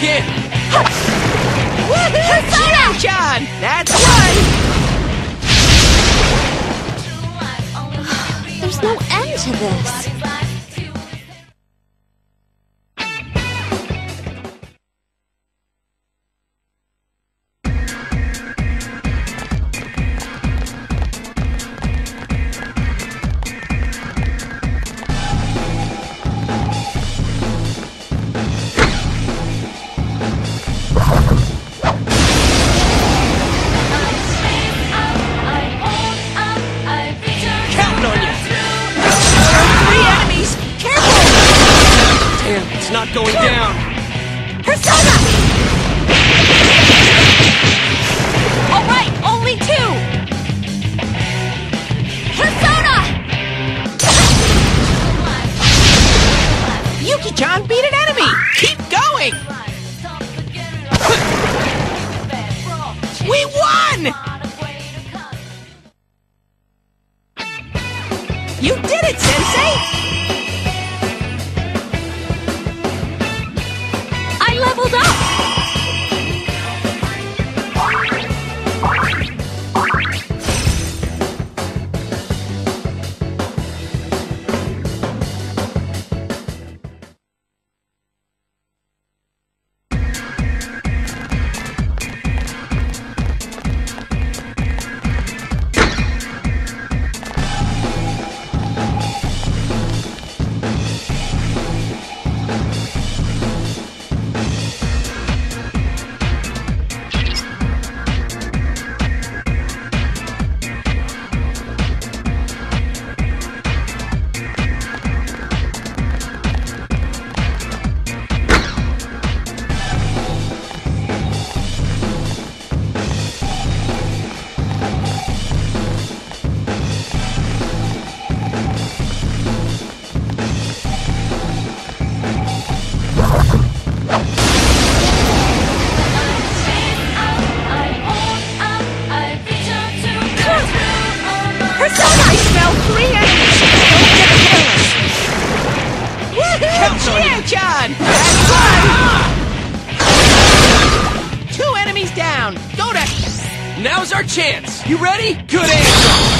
Woohoo, John! That's right! There's no end to this. Persona! Now's our chance. You ready? Good answer.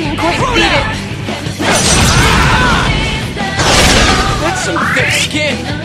can't quite beat it. That's some thick skin.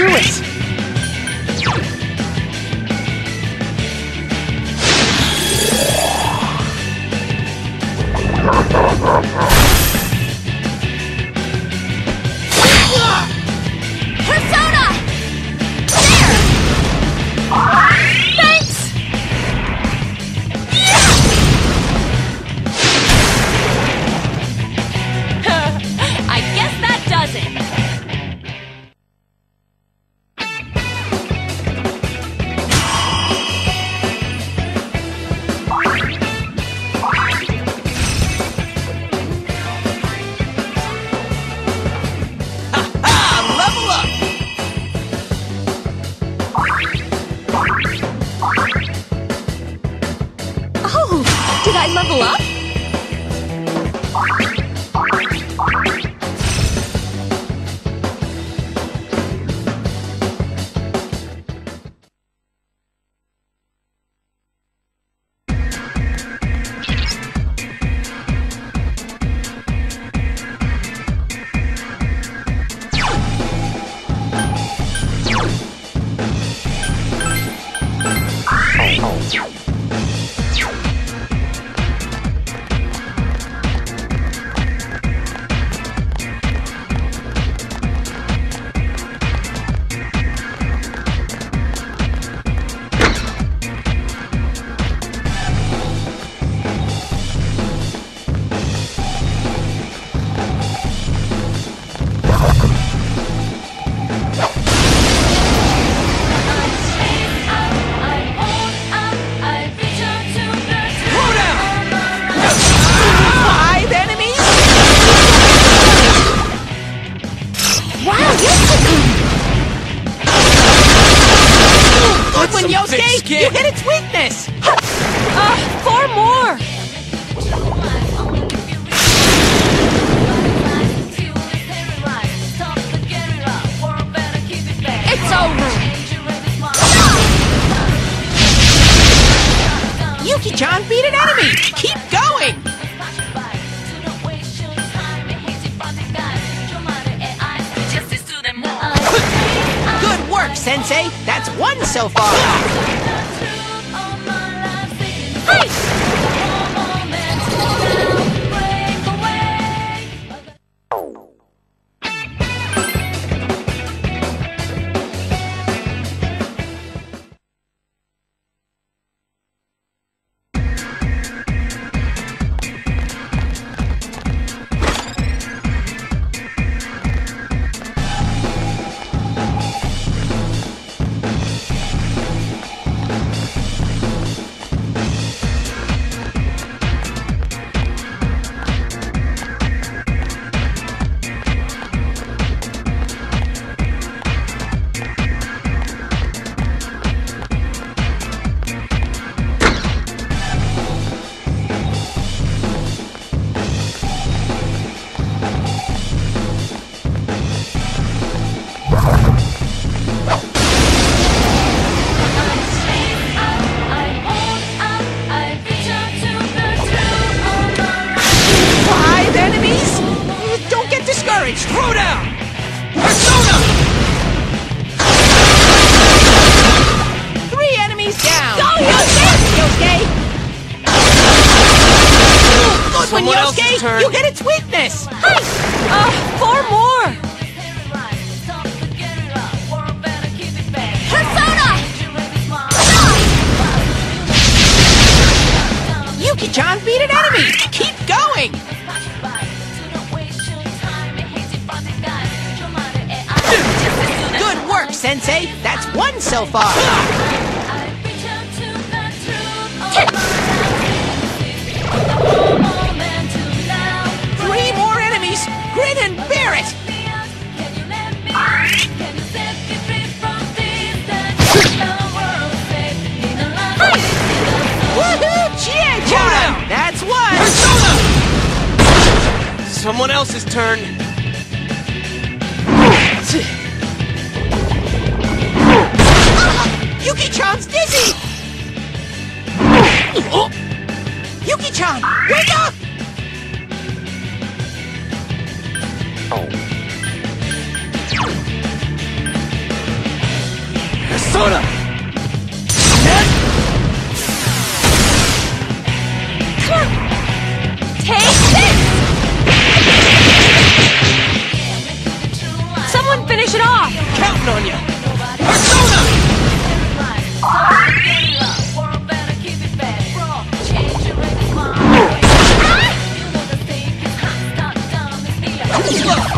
do it! Sensei. That's one so far. Hey! Someone finish it off! Counting on you! Persona!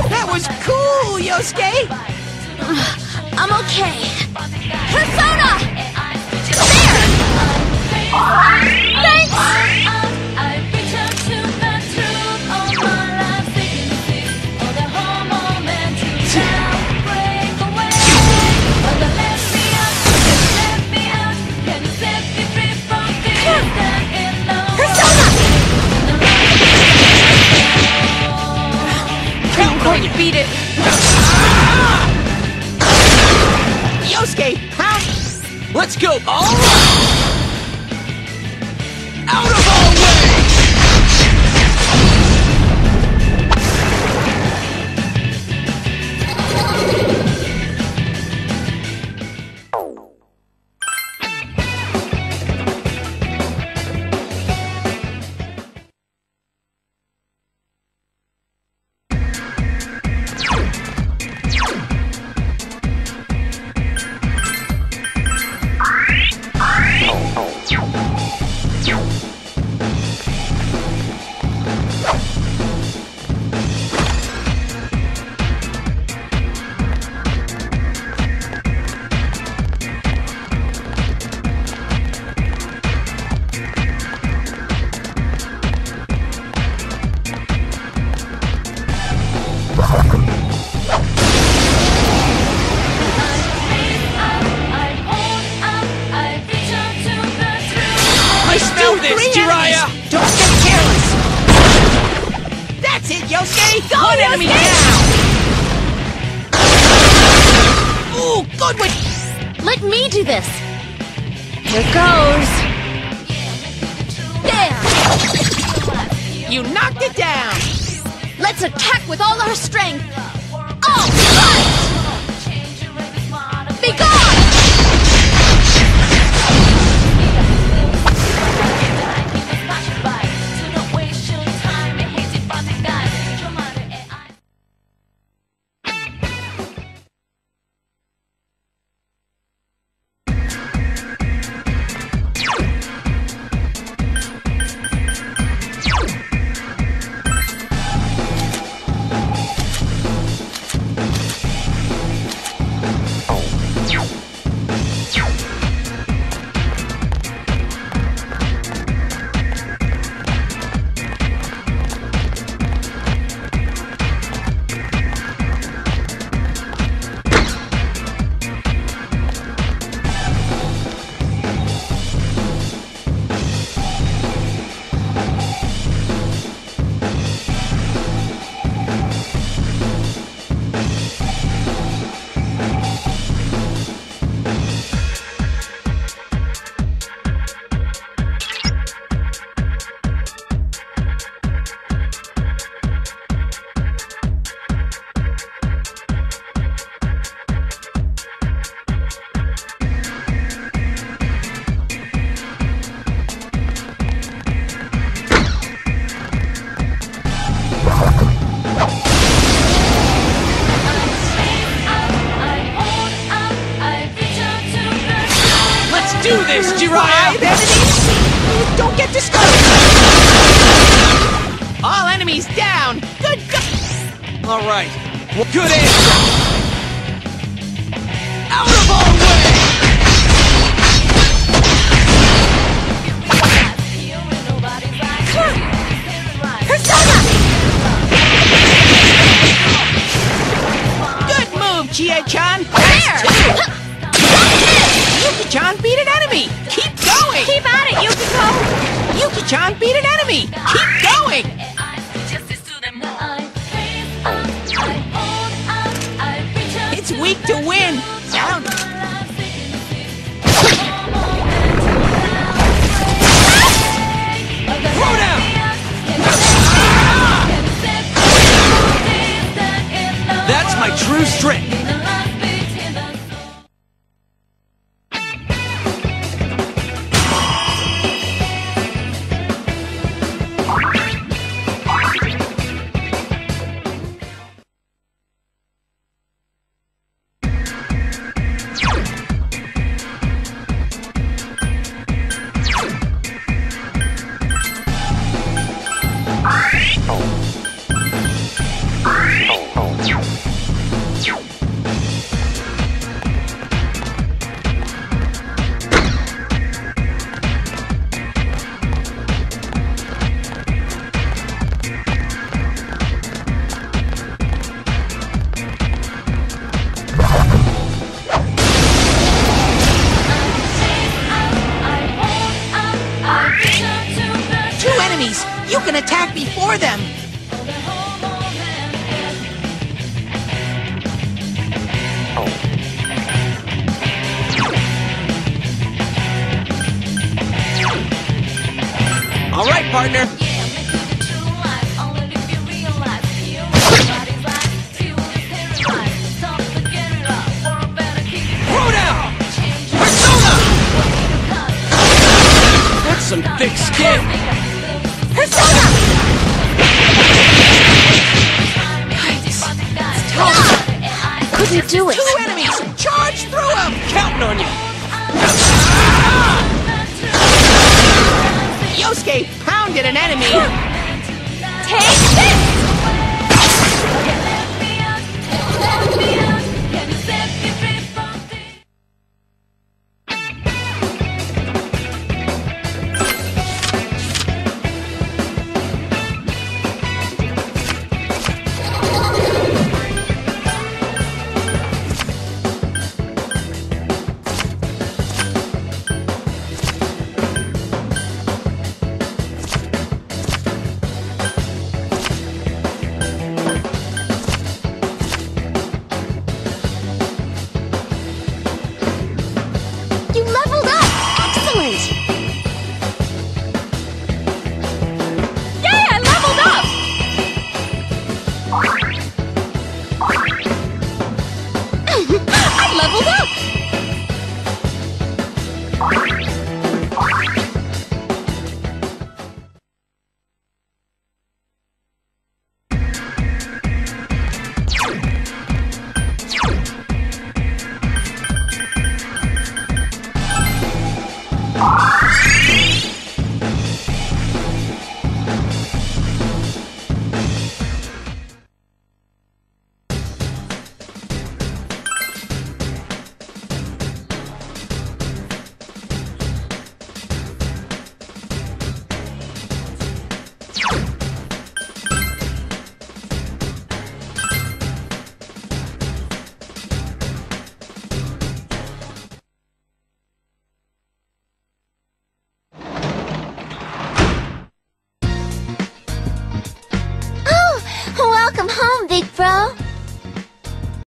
That was cool, Yosuke! Uh, I'm okay. Persona! Count on beat it. Yosuke, pound! Let's go! All smell Jiraiya! Don't get careless! That's it, Yosuke! Go, One enemy Yosuke! down! Ooh, good one! Let me do this. Here goes. There! You knocked it down! Let's attack with all our strength. All this, Jiraiya! Don't get discouraged! All enemies down! Good go Alright, good answer! John beat an enemy. can attack before them. All right, partner. Do.